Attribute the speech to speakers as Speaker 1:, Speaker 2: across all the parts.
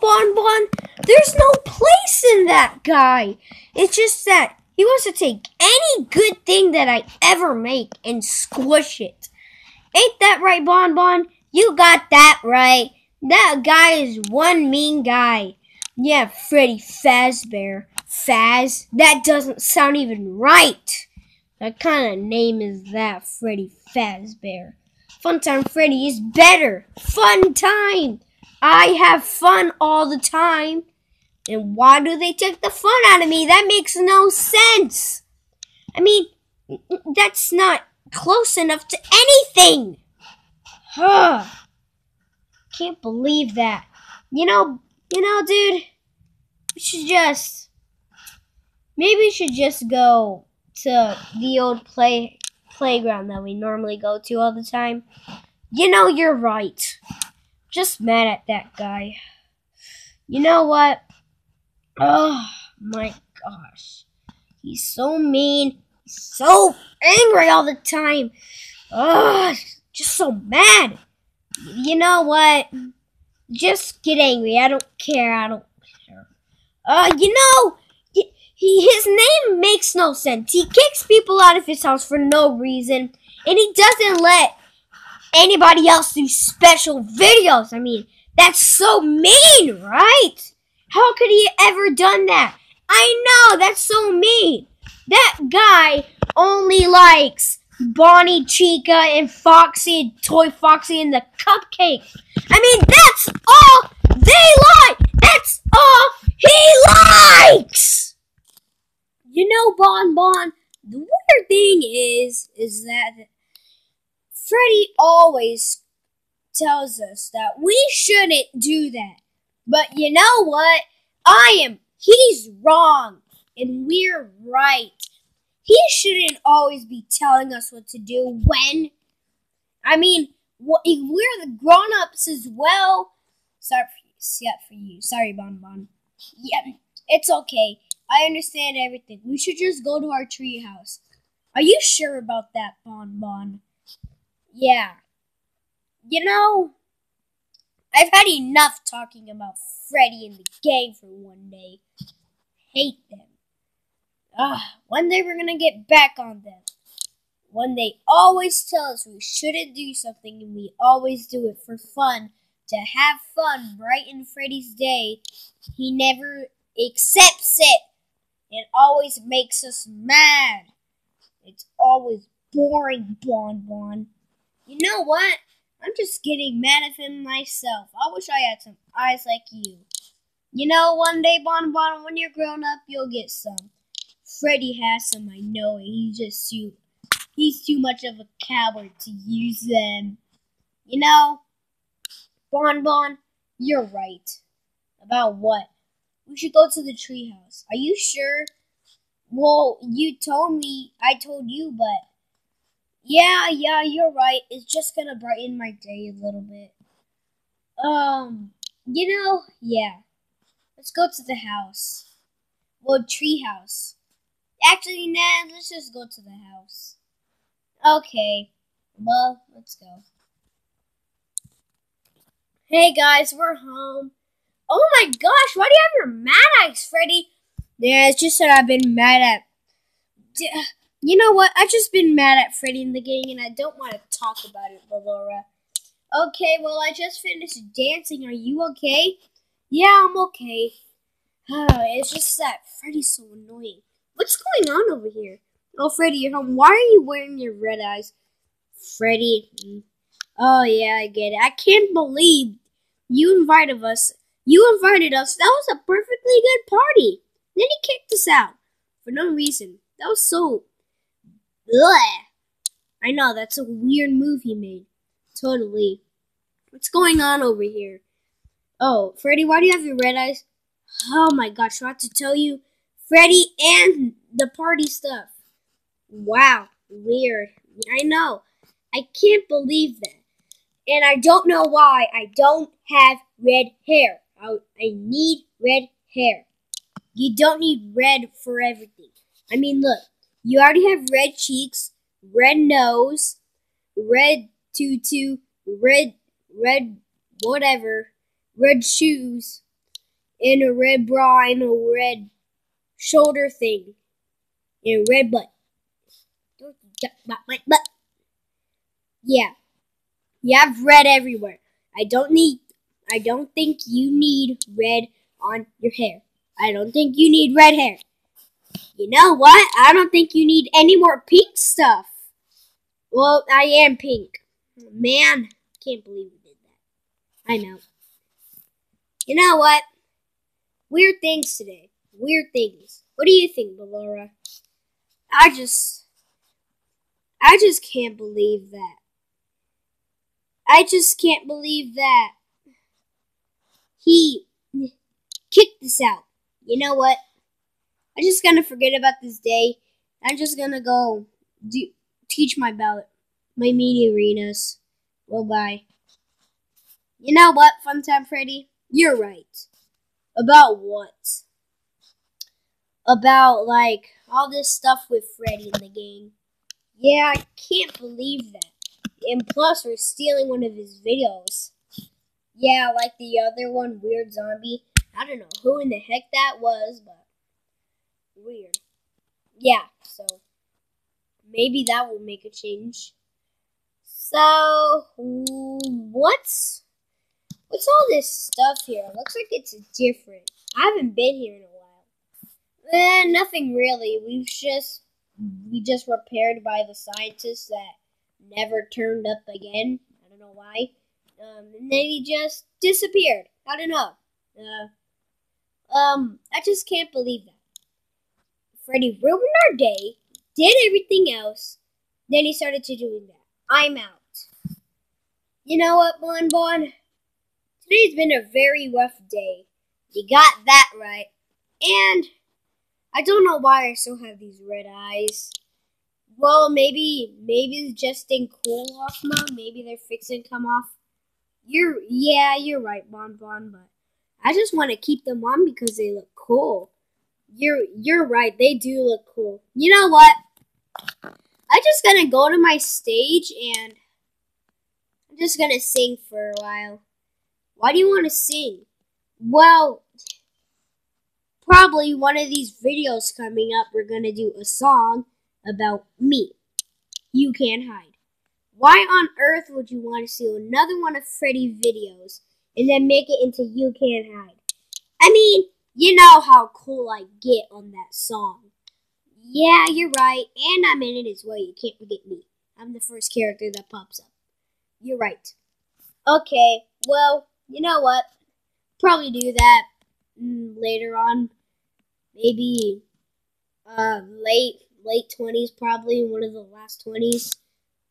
Speaker 1: Bon Bon, there's no place in that guy. It's just that he wants to take any good thing that I ever make and squish it. Ain't that right, Bon Bon? You got that right. That guy is one mean guy. Yeah, Freddy Fazbear. Faz? That doesn't sound even right. What kind of name is that, Freddy Fazbear? Funtime Freddy is better. Fun time. I have fun all the time. And why do they take the fun out of me? That makes no sense. I mean, that's not close enough to anything. Huh. Can't believe that. You know, you know, dude, we should just maybe we should just go to the old play playground that we normally go to all the time. You know, you're right. Just mad at that guy. You know what? Oh my gosh. He's so mean. So angry all the time. Ugh, just so mad. You know what? Just get angry. I don't care. I don't care. Uh, you know, he, he his name makes no sense. He kicks people out of his house for no reason, and he doesn't let anybody else do special videos. I mean, that's so mean, right? How could he ever done that? I know, that's so mean. That guy only likes Bonnie Chica and Foxy, and Toy Foxy, and the cupcake. I mean, that's all they like. That's all he likes. You know, Bon Bon, the weird thing is, is that Freddy always tells us that we shouldn't do that. But you know what? I am, he's wrong, and we're right. He shouldn't always be telling us what to do when. I mean, we're the grown ups as well. Sorry for you. for you. Sorry, Bon Bon. Yeah, it's okay. I understand everything. We should just go to our treehouse. Are you sure about that, Bon Bon? Yeah. You know, I've had enough talking about Freddy and the gang for one day. Hate them. Ah, one day we're gonna get back on them. One day always tell us we shouldn't do something and we always do it for fun, to have fun brighten Freddy's day, he never accepts it. It always makes us mad. It's always boring, Bon Bon. You know what? I'm just getting mad at him myself. I wish I had some eyes like you. You know, one day, Bon Bon, when you're grown up, you'll get some. Freddy has some, I know it. He's just too, he's too much of a coward to use them. You know, Bon Bon, you're right. About what? We should go to the treehouse. Are you sure? Well, you told me, I told you, but yeah, yeah, you're right. It's just gonna brighten my day a little bit. Um, you know, yeah. Let's go to the house. Well, tree house. Actually, nah, let's just go to the house. Okay. Well, let's go. Hey guys, we're home. Oh my gosh, why do you have your mad eyes, Freddy? Yeah, it's just that I've been mad at. You know what? I've just been mad at Freddy and the gang, and I don't want to talk about it, Laura. Okay, well, I just finished dancing. Are you okay? Yeah, I'm okay. Oh, it's just that Freddy's so annoying. What's going on over here? Oh, Freddy, you're home. Why are you wearing your red eyes? Freddy. Oh, yeah, I get it. I can't believe you invited us. You invited us. That was a perfectly good party. Then he kicked us out for no reason. That was so Blech. I know, that's a weird move he made. Totally. What's going on over here? Oh, Freddy, why do you have your red eyes? Oh my gosh, I to tell you, Freddy and the party stuff. Wow, weird. I know. I can't believe that. And I don't know why I don't have red hair. I, I need red hair. You don't need red for everything. I mean, look, you already have red cheeks, red nose, red tutu, red, red, whatever, red shoes. and a red bra and a red shoulder thing and a red butt. Don't my butt. Yeah. You have red everywhere. I don't need I don't think you need red on your hair. I don't think you need red hair. You know what? I don't think you need any more pink stuff. Well, I am pink. Man, can't believe we did that. I know. You know what? Weird things today. Weird things. What do you think, Laura? I just I just can't believe that. I just can't believe that he kicked this out. You know what? I'm just gonna forget about this day. I'm just gonna go do teach my ballot, my Minireenas. Well, bye. You know what, Funtime Freddy? You're right. About what? About like all this stuff with Freddy in the game. Yeah, I can't believe that. And plus, we're stealing one of his videos. Yeah, like the other one, Weird Zombie. I don't know who in the heck that was, but weird. Yeah, so maybe that will make a change. So, what's what's all this stuff here? Looks like it's different. I haven't been here in a while. Eh, nothing really. We've just we just repaired by the scientists that never turned up again. I don't know why. Um, and then he just disappeared. I don't know. Uh, um, I just can't believe that. Freddy ruined our day, did everything else, then he started to doing that. I'm out. You know what, Bon Bon? Today's been a very rough day. You got that right. And I don't know why I still have these red eyes. Well, maybe maybe it's just in cool off mode. Maybe they're fixing to come off. You're yeah, you're right, Bon Bon, but I just want to keep them on because they look cool. You're you're right, they do look cool. You know what? I'm just gonna go to my stage and I'm just gonna sing for a while. Why do you want to sing? Well, probably one of these videos coming up, we're gonna do a song about me. You can't hide. Why on earth would you want to see another one of Freddy videos and then make it into You Can't Hide? I mean, you know how cool I get on that song. Yeah, you're right, and I'm in it as well. You can't forget me. I'm the first character that pops up. You're right. Okay, well, you know what? Probably do that mm, later on. Maybe uh, late late 20s, probably one of the last 20s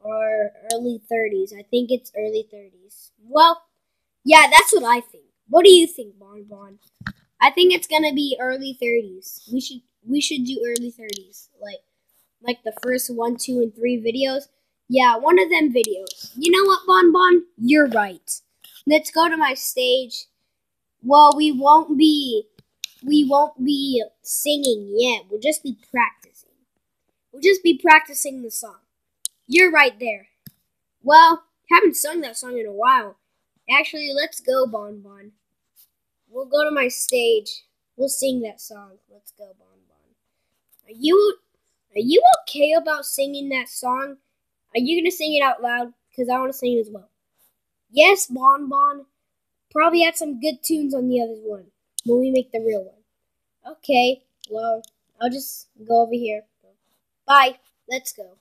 Speaker 1: or early 30s. I think it's early 30s. Well, yeah, that's what I think. What do you think, Bon Bon? I think it's gonna be early 30s. We should we should do early 30s, like like the first one, two, and three videos. Yeah, one of them videos. You know what, Bon Bon? You're right. Let's go to my stage. Well, we won't be we won't be singing yet. We'll just be practicing. We'll just be practicing the song. You're right there. Well, haven't sung that song in a while. Actually, let's go, Bon Bon. We'll go to my stage. We'll sing that song. Let's go, Bon Bon. Are you are you okay about singing that song? Are you gonna sing it out loud? Cause I want to sing it as well. Yes, Bon Bon. Probably had some good tunes on the other one when we make the real one. Okay, well, I'll just go over here. Bye. Let's go.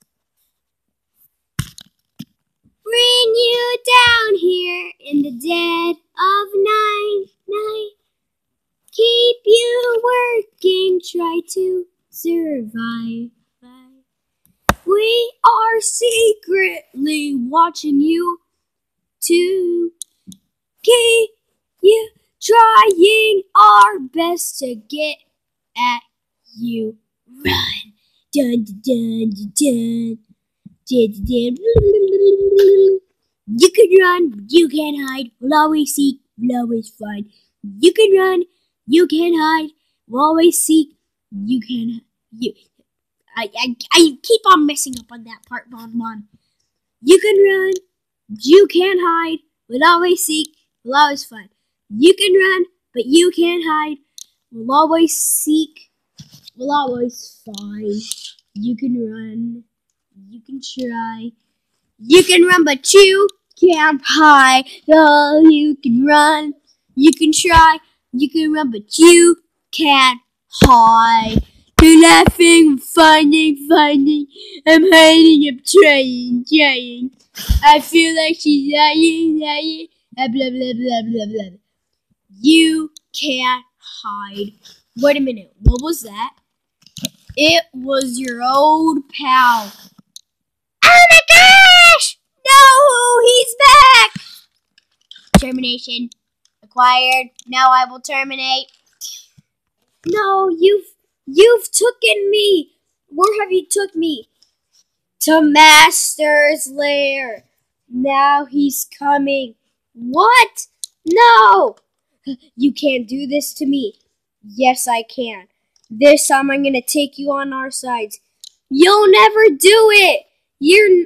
Speaker 1: Bring you down here in the dead of night, night. Keep you working, try to survive. We are secretly watching you to keep you trying our best to get at you. Run. Dun dun dun dun dun dun. dun. You can run, you can hide, we'll always seek, we'll always find. You can run, you can hide, we'll always seek, you can you I, I, I keep on messing up on that part, Bon Bon. You can run, you can hide, we'll always seek, we'll always find. You can run, but you can't hide. We'll always seek. We'll always find. You can run. You can try. You can run, but you can't hide. Oh, you can run. You can try. You can run, but you can't hide. You're laughing, finding, finding. I'm hiding, I'm trying, trying. I feel like she's lying, lying. Uh, blah, blah, blah, blah, blah, blah. You can't hide. Wait a minute, what was that? It was your old pal. No, he's back! Termination acquired. Now I will terminate. No, you've you've taken me. Where have you took me? To Master's lair. Now he's coming. What? No! You can't do this to me. Yes, I can. This time I'm gonna take you on our sides. You'll never do it. You're